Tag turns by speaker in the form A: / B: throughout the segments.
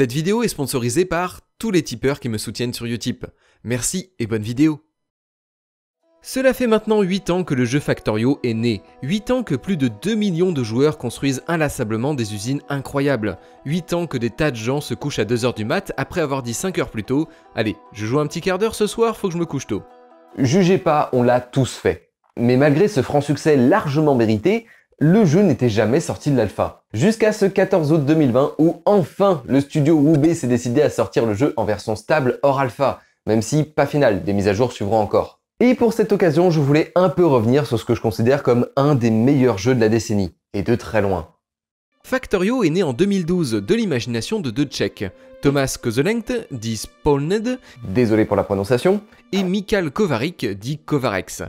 A: Cette vidéo est sponsorisée par tous les tipeurs qui me soutiennent sur Utip. Merci et bonne vidéo cela fait maintenant 8 ans que le jeu Factorio est né, 8 ans que plus de 2 millions de joueurs construisent inlassablement des usines incroyables, 8 ans que des tas de gens se couchent à 2h du mat après avoir dit 5 heures plus tôt « Allez, je joue un petit quart d'heure ce soir, faut que je me couche tôt ».
B: Jugez pas, on l'a tous fait. Mais malgré ce franc succès largement mérité, le jeu n'était jamais sorti de l'alpha. Jusqu'à ce 14 août 2020 où enfin le studio Roubaix s'est décidé à sortir le jeu en version stable hors alpha, même si pas finale, des mises à jour suivront encore. Et pour cette occasion, je voulais un peu revenir sur ce que je considère comme un des meilleurs jeux de la décennie, et de très loin.
A: Factorio est né en 2012 de l'imagination de deux Tchèques, Thomas Kozelenkt, dit Spolned,
B: désolé pour la prononciation,
A: et Mikhail Kovarik, dit Kovarex.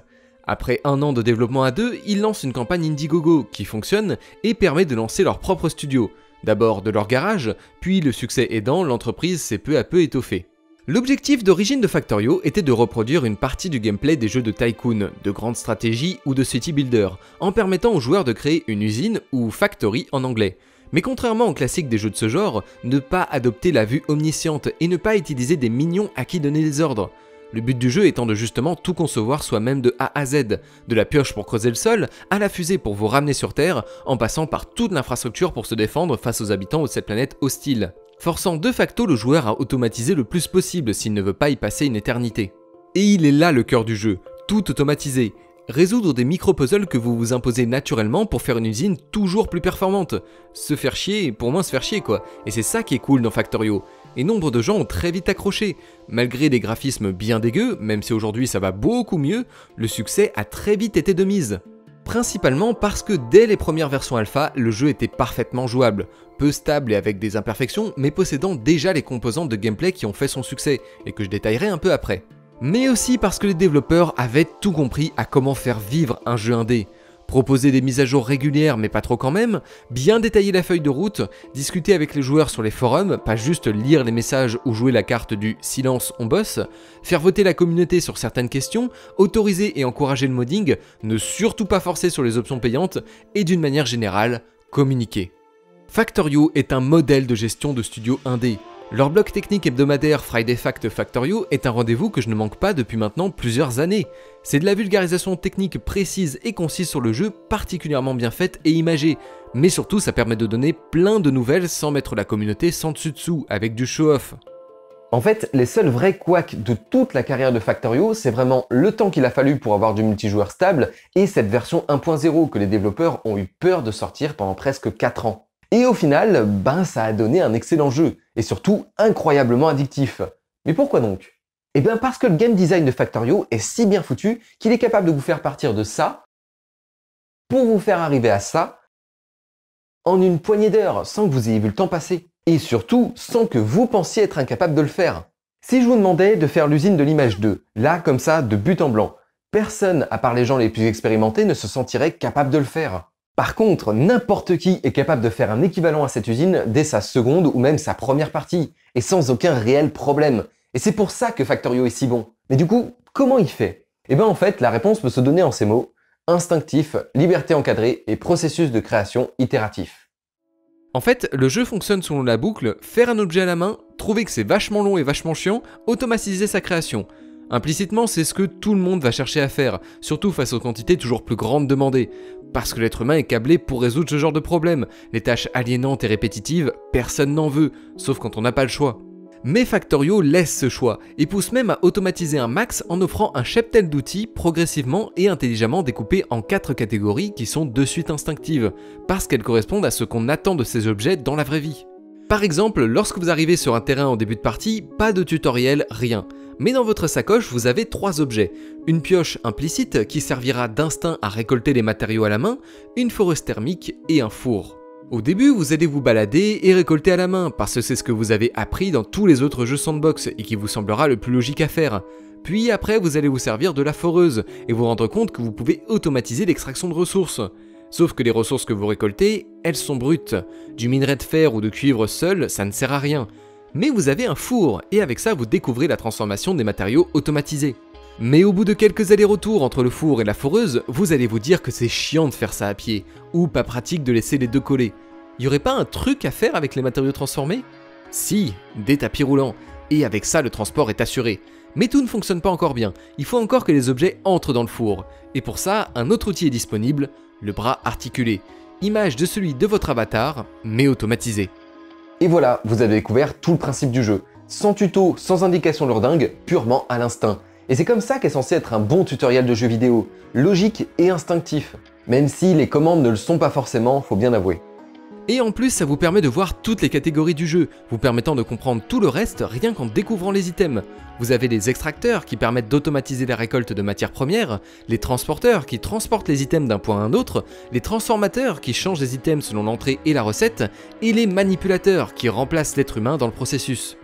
A: Après un an de développement à deux, ils lancent une campagne Indiegogo qui fonctionne et permet de lancer leur propre studio. D'abord de leur garage, puis le succès aidant, l'entreprise s'est peu à peu étoffée. L'objectif d'origine de Factorio était de reproduire une partie du gameplay des jeux de tycoon, de grande stratégie ou de city builder, en permettant aux joueurs de créer une usine ou factory en anglais. Mais contrairement aux classiques des jeux de ce genre, ne pas adopter la vue omnisciente et ne pas utiliser des minions à qui donner des ordres. Le but du jeu étant de justement tout concevoir soi-même de A à Z, de la pioche pour creuser le sol, à la fusée pour vous ramener sur Terre, en passant par toute l'infrastructure pour se défendre face aux habitants de cette planète hostile forçant de facto le joueur à automatiser le plus possible s'il ne veut pas y passer une éternité. Et il est là le cœur du jeu, tout automatisé, résoudre des micro-puzzles que vous vous imposez naturellement pour faire une usine toujours plus performante. Se faire chier, pour moins se faire chier quoi. Et c'est ça qui est cool dans Factorio. Et nombre de gens ont très vite accroché. Malgré des graphismes bien dégueux, même si aujourd'hui ça va beaucoup mieux, le succès a très vite été de mise. Principalement parce que dès les premières versions alpha, le jeu était parfaitement jouable, peu stable et avec des imperfections, mais possédant déjà les composantes de gameplay qui ont fait son succès, et que je détaillerai un peu après. Mais aussi parce que les développeurs avaient tout compris à comment faire vivre un jeu indé proposer des mises à jour régulières mais pas trop quand même, bien détailler la feuille de route, discuter avec les joueurs sur les forums, pas juste lire les messages ou jouer la carte du silence on bosse, faire voter la communauté sur certaines questions, autoriser et encourager le modding, ne surtout pas forcer sur les options payantes et d'une manière générale, communiquer. Factorio est un modèle de gestion de studio indé. Leur blog technique hebdomadaire Friday Fact Factorio est un rendez-vous que je ne manque pas depuis maintenant plusieurs années. C'est de la vulgarisation technique précise et concise sur le jeu, particulièrement bien faite et imagée. Mais surtout, ça permet de donner plein de nouvelles sans mettre la communauté sans dessus-dessous, avec du show-off.
B: En fait, les seuls vrais couacs de toute la carrière de Factorio, c'est vraiment le temps qu'il a fallu pour avoir du multijoueur stable et cette version 1.0 que les développeurs ont eu peur de sortir pendant presque 4 ans. Et au final, ben ça a donné un excellent jeu, et surtout incroyablement addictif. Mais pourquoi donc? Eh bien parce que le game design de Factorio est si bien foutu qu'il est capable de vous faire partir de ça pour vous faire arriver à ça en une poignée d'heures sans que vous ayez vu le temps passer. Et surtout sans que vous pensiez être incapable de le faire. Si je vous demandais de faire l'usine de l'image 2, là comme ça, de but en blanc, personne, à part les gens les plus expérimentés, ne se sentirait capable de le faire. Par contre, n'importe qui est capable de faire un équivalent à cette usine dès sa seconde ou même sa première partie, et sans aucun réel problème. Et c'est pour ça que Factorio est si bon. Mais du coup, comment il fait? Eh bien en fait, la réponse peut se donner en ces mots. Instinctif, liberté encadrée et processus de création itératif.
A: En fait, le jeu fonctionne selon la boucle faire un objet à la main, trouver que c'est vachement long et vachement chiant, automatiser sa création. Implicitement, c'est ce que tout le monde va chercher à faire, surtout face aux quantités toujours plus grandes demandées. Parce que l'être humain est câblé pour résoudre ce genre de problème. Les tâches aliénantes et répétitives, personne n'en veut, sauf quand on n'a pas le choix. Mais Factorio laisse ce choix et pousse même à automatiser un max en offrant un cheptel d'outils progressivement et intelligemment découpés en quatre catégories qui sont de suite instinctives, parce qu'elles correspondent à ce qu'on attend de ces objets dans la vraie vie. Par exemple, lorsque vous arrivez sur un terrain en début de partie, pas de tutoriel, rien. Mais dans votre sacoche, vous avez trois objets. Une pioche implicite qui servira d'instinct à récolter les matériaux à la main, une foreuse thermique et un four. Au début, vous allez vous balader et récolter à la main, parce que c'est ce que vous avez appris dans tous les autres jeux sandbox et qui vous semblera le plus logique à faire. Puis après, vous allez vous servir de la foreuse et vous rendre compte que vous pouvez automatiser l'extraction de ressources. Sauf que les ressources que vous récoltez, elles sont brutes. Du minerai de fer ou de cuivre seul, ça ne sert à rien mais vous avez un four, et avec ça vous découvrez la transformation des matériaux automatisés. Mais au bout de quelques allers-retours entre le four et la foreuse, vous allez vous dire que c'est chiant de faire ça à pied, ou pas pratique de laisser les deux coller. Y aurait pas un truc à faire avec les matériaux transformés? Si, des tapis roulants, et avec ça le transport est assuré. Mais tout ne fonctionne pas encore bien, il faut encore que les objets entrent dans le four. Et pour ça, un autre outil est disponible, le bras articulé. Image de celui de votre avatar, mais automatisé.
B: Et voilà, vous avez découvert tout le principe du jeu. Sans tuto, sans indication lourdingue, purement à l'instinct. Et c'est comme ça qu'est censé être un bon tutoriel de jeu vidéo, logique et instinctif. Même si les commandes ne le sont pas forcément, faut bien avouer.
A: Et en plus, ça vous permet de voir toutes les catégories du jeu, vous permettant de comprendre tout le reste rien qu'en découvrant les items. Vous avez les extracteurs qui permettent d'automatiser la récolte de matières premières, les transporteurs qui transportent les items d'un point à un autre, les transformateurs qui changent les items selon l'entrée et la recette, et les manipulateurs qui remplacent l'être humain dans le processus.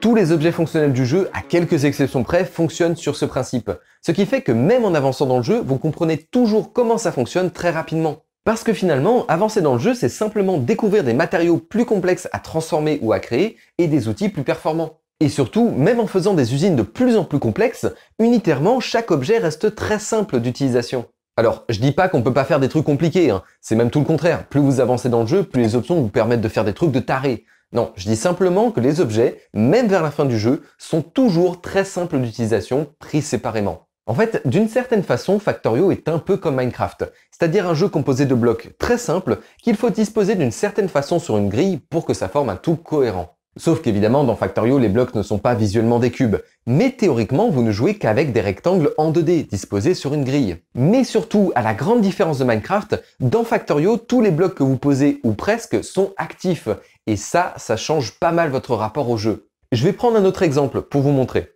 B: Tous les objets fonctionnels du jeu, à quelques exceptions près, fonctionnent sur ce principe. Ce qui fait que même en avançant dans le jeu, vous comprenez toujours comment ça fonctionne très rapidement. Parce que finalement, avancer dans le jeu, c'est simplement découvrir des matériaux plus complexes à transformer ou à créer et des outils plus performants. Et surtout, même en faisant des usines de plus en plus complexes, unitairement, chaque objet reste très simple d'utilisation. Alors, je dis pas qu'on peut pas faire des trucs compliqués, hein. c'est même tout le contraire. Plus vous avancez dans le jeu, plus les options vous permettent de faire des trucs de taré. Non, je dis simplement que les objets, même vers la fin du jeu, sont toujours très simples d'utilisation, pris séparément. En fait, d'une certaine façon, Factorio est un peu comme Minecraft, c'est-à-dire un jeu composé de blocs très simples qu'il faut disposer d'une certaine façon sur une grille pour que ça forme un tout cohérent. Sauf qu'évidemment, dans Factorio, les blocs ne sont pas visuellement des cubes, mais théoriquement, vous ne jouez qu'avec des rectangles en 2D disposés sur une grille. Mais surtout, à la grande différence de Minecraft, dans Factorio, tous les blocs que vous posez, ou presque, sont actifs, et ça, ça change pas mal votre rapport au jeu. Je vais prendre un autre exemple pour vous montrer.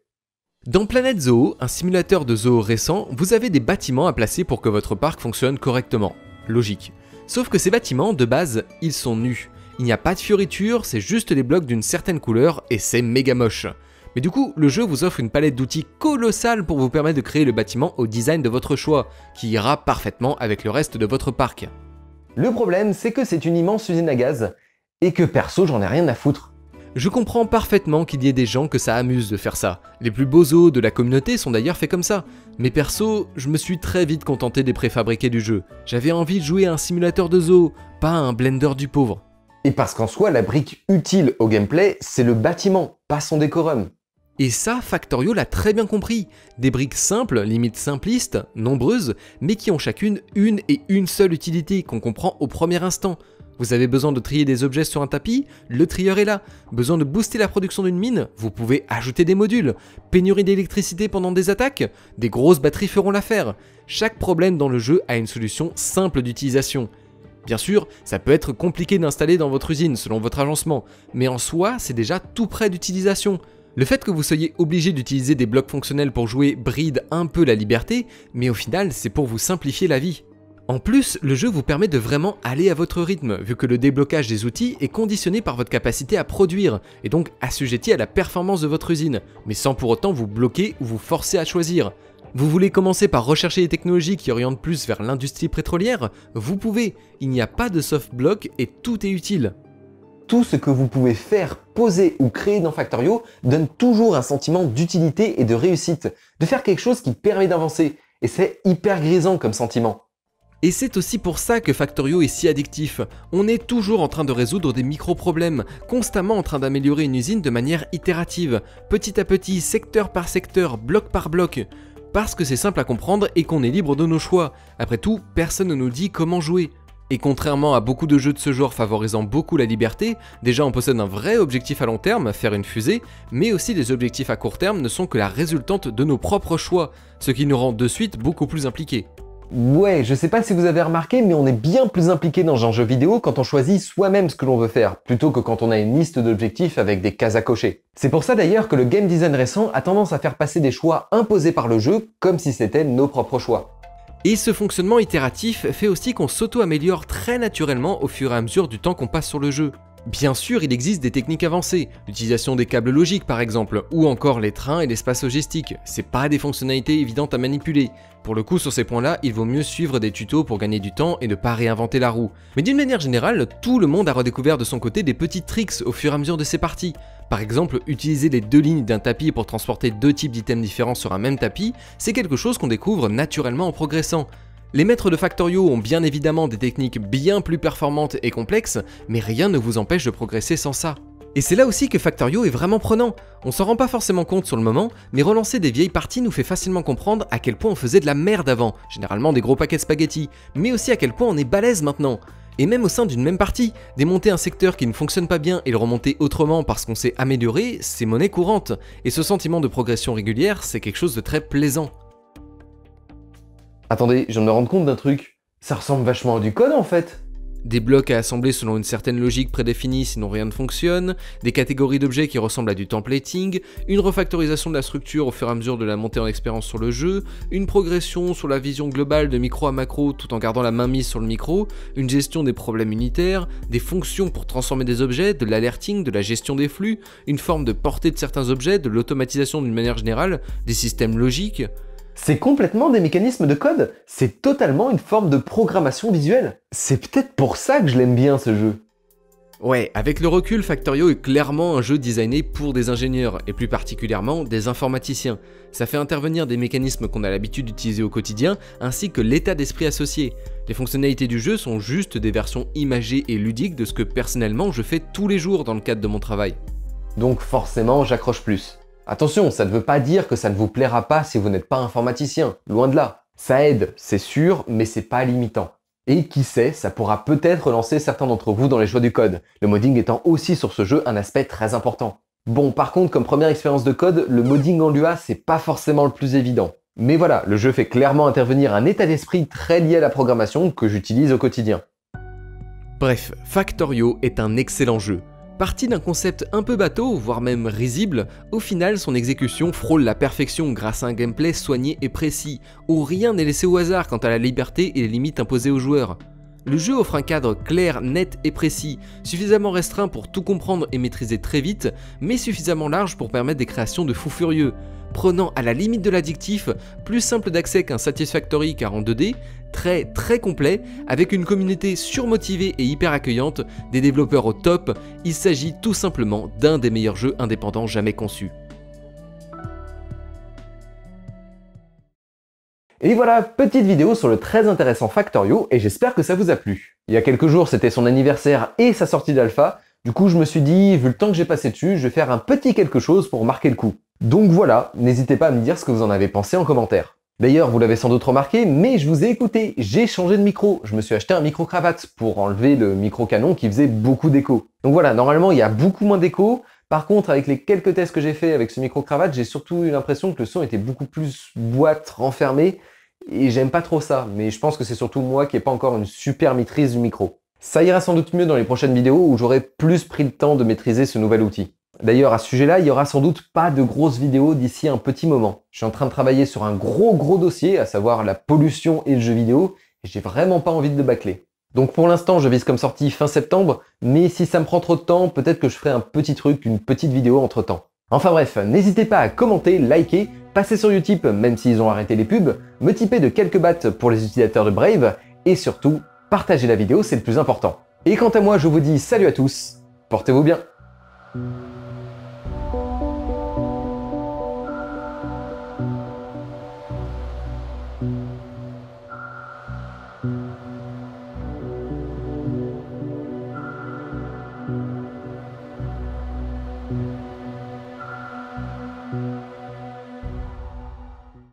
A: Dans Planet Zoo, un simulateur de zoo récent, vous avez des bâtiments à placer pour que votre parc fonctionne correctement. Logique. Sauf que ces bâtiments, de base, ils sont nus. Il n'y a pas de fioritures, c'est juste des blocs d'une certaine couleur et c'est méga moche. Mais du coup, le jeu vous offre une palette d'outils colossale pour vous permettre de créer le bâtiment au design de votre choix, qui ira parfaitement avec le reste de votre parc.
B: Le problème, c'est que c'est une immense usine à gaz, et que perso, j'en ai rien à foutre.
A: Je comprends parfaitement qu'il y ait des gens que ça amuse de faire ça. Les plus beaux os de la communauté sont d'ailleurs faits comme ça. Mais perso, je me suis très vite contenté des préfabriqués du jeu. J'avais envie de jouer à un simulateur de zoo, pas un blender du pauvre.
B: Et parce qu'en soi, la brique utile au gameplay, c'est le bâtiment, pas son décorum.
A: Et ça, Factorio l'a très bien compris. Des briques simples, limite simplistes, nombreuses, mais qui ont chacune une et une seule utilité qu'on comprend au premier instant. Vous avez besoin de trier des objets sur un tapis? Le trieur est là. Besoin de booster la production d'une mine? Vous pouvez ajouter des modules. Pénurie d'électricité pendant des attaques? Des grosses batteries feront l'affaire. Chaque problème dans le jeu a une solution simple d'utilisation. Bien sûr, ça peut être compliqué d'installer dans votre usine selon votre agencement, mais en soi, c'est déjà tout près d'utilisation. Le fait que vous soyez obligé d'utiliser des blocs fonctionnels pour jouer bride un peu la liberté, mais au final, c'est pour vous simplifier la vie. En plus, le jeu vous permet de vraiment aller à votre rythme, vu que le déblocage des outils est conditionné par votre capacité à produire, et donc assujetti à la performance de votre usine, mais sans pour autant vous bloquer ou vous forcer à choisir. Vous voulez commencer par rechercher des technologies qui orientent plus vers l'industrie pétrolière? Vous pouvez, il n'y a pas de soft block et tout est utile.
B: Tout ce que vous pouvez faire, poser ou créer dans Factorio donne toujours un sentiment d'utilité et de réussite, de faire quelque chose qui permet d'avancer, et c'est hyper grisant comme sentiment.
A: Et c'est aussi pour ça que Factorio est si addictif. On est toujours en train de résoudre des micro-problèmes, constamment en train d'améliorer une usine de manière itérative, petit à petit, secteur par secteur, bloc par bloc. Parce que c'est simple à comprendre et qu'on est libre de nos choix. Après tout, personne ne nous dit comment jouer. Et contrairement à beaucoup de jeux de ce genre favorisant beaucoup la liberté, déjà on possède un vrai objectif à long terme, faire une fusée, mais aussi les objectifs à court terme ne sont que la résultante de nos propres choix, ce qui nous rend de suite beaucoup plus impliqués.
B: Ouais, je sais pas si vous avez remarqué, mais on est bien plus impliqué dans un jeu vidéo quand on choisit soi-même ce que l'on veut faire, plutôt que quand on a une liste d'objectifs avec des cases à cocher. C'est pour ça d'ailleurs que le game design récent a tendance à faire passer des choix imposés par le jeu comme si c'était nos propres choix.
A: Et ce fonctionnement itératif fait aussi qu'on s'auto-améliore très naturellement au fur et à mesure du temps qu'on passe sur le jeu. Bien sûr, il existe des techniques avancées, l'utilisation des câbles logiques par exemple, ou encore les trains et l'espace logistique. C'est pas des fonctionnalités évidentes à manipuler. Pour le coup, sur ces points-là, il vaut mieux suivre des tutos pour gagner du temps et ne pas réinventer la roue. Mais d'une manière générale, tout le monde a redécouvert de son côté des petits tricks au fur et à mesure de ses parties. Par exemple, utiliser les deux lignes d'un tapis pour transporter deux types d'items différents sur un même tapis, c'est quelque chose qu'on découvre naturellement en progressant. Les maîtres de Factorio ont bien évidemment des techniques bien plus performantes et complexes, mais rien ne vous empêche de progresser sans ça. Et c'est là aussi que Factorio est vraiment prenant. On s'en rend pas forcément compte sur le moment, mais relancer des vieilles parties nous fait facilement comprendre à quel point on faisait de la merde avant, généralement des gros paquets de spaghettis, mais aussi à quel point on est balèze maintenant. Et même au sein d'une même partie, démonter un secteur qui ne fonctionne pas bien et le remonter autrement parce qu'on s'est amélioré, c'est monnaie courante. Et ce sentiment de progression régulière, c'est quelque chose de très plaisant.
B: Attendez, je viens de me rendre compte d'un truc. Ça ressemble vachement à du code en fait.
A: Des blocs à assembler selon une certaine logique prédéfinie sinon rien ne fonctionne, des catégories d'objets qui ressemblent à du templating, une refactorisation de la structure au fur et à mesure de la montée en expérience sur le jeu, une progression sur la vision globale de micro à macro tout en gardant la main mise sur le micro, une gestion des problèmes unitaires, des fonctions pour transformer des objets, de l'alerting, de la gestion des flux, une forme de portée de certains objets, de l'automatisation d'une manière générale, des systèmes logiques.
B: C'est complètement des mécanismes de code. C'est totalement une forme de programmation visuelle. C'est peut-être pour ça que je l'aime bien ce jeu.
A: Ouais, avec le recul, Factorio est clairement un jeu designé pour des ingénieurs, et plus particulièrement des informaticiens. Ça fait intervenir des mécanismes qu'on a l'habitude d'utiliser au quotidien, ainsi que l'état d'esprit associé. Les fonctionnalités du jeu sont juste des versions imagées et ludiques de ce que personnellement je fais tous les jours dans le cadre de mon travail.
B: Donc forcément, j'accroche plus. Attention, ça ne veut pas dire que ça ne vous plaira pas si vous n'êtes pas informaticien, loin de là. Ça aide, c'est sûr, mais c'est pas limitant. Et qui sait, ça pourra peut-être lancer certains d'entre vous dans les choix du code, le modding étant aussi sur ce jeu un aspect très important. Bon, par contre, comme première expérience de code, le modding en Lua, c'est pas forcément le plus évident. Mais voilà, le jeu fait clairement intervenir un état d'esprit très lié à la programmation que j'utilise au quotidien.
A: Bref, Factorio est un excellent jeu. Parti d'un concept un peu bateau, voire même risible, au final son exécution frôle la perfection grâce à un gameplay soigné et précis, où rien n'est laissé au hasard quant à la liberté et les limites imposées aux joueurs. Le jeu offre un cadre clair, net et précis, suffisamment restreint pour tout comprendre et maîtriser très vite, mais suffisamment large pour permettre des créations de fous furieux, prenant à la limite de l'addictif, plus simple d'accès qu'un Satisfactory car en 2D, très très complet, avec une communauté surmotivée et hyper accueillante, des développeurs au top, il s'agit tout simplement d'un des meilleurs jeux indépendants jamais conçus.
B: Et voilà, petite vidéo sur le très intéressant Factorio et j'espère que ça vous a plu. Il y a quelques jours, c'était son anniversaire et sa sortie d'alpha. Du coup, je me suis dit, vu le temps que j'ai passé dessus, je vais faire un petit quelque chose pour marquer le coup. Donc voilà, n'hésitez pas à me dire ce que vous en avez pensé en commentaire. D'ailleurs, vous l'avez sans doute remarqué, mais je vous ai écouté, j'ai changé de micro. Je me suis acheté un micro cravate pour enlever le micro canon qui faisait beaucoup d'écho. Donc voilà, normalement il y a beaucoup moins d'écho. Par contre, avec les quelques tests que j'ai fait avec ce micro cravate, j'ai surtout eu l'impression que le son était beaucoup plus boîte renfermée et j'aime pas trop ça. Mais je pense que c'est surtout moi qui n'ai pas encore une super maîtrise du micro. Ça ira sans doute mieux dans les prochaines vidéos où j'aurai plus pris le temps de maîtriser ce nouvel outil. D'ailleurs, à ce sujet-là, il y aura sans doute pas de grosses vidéos d'ici un petit moment. Je suis en train de travailler sur un gros gros dossier, à savoir la pollution et le jeu vidéo, et j'ai vraiment pas envie de le bâcler. Donc pour l'instant, je vise comme sortie fin septembre, mais si ça me prend trop de temps, peut-être que je ferai un petit truc, une petite vidéo entre temps. Enfin bref, n'hésitez pas à commenter, liker, passer sur Utip même s'ils ont arrêté les pubs, me typer de quelques battes pour les utilisateurs de Brave, et surtout, partager la vidéo, c'est le plus important. Et quant à moi, je vous dis salut à tous, portez-vous bien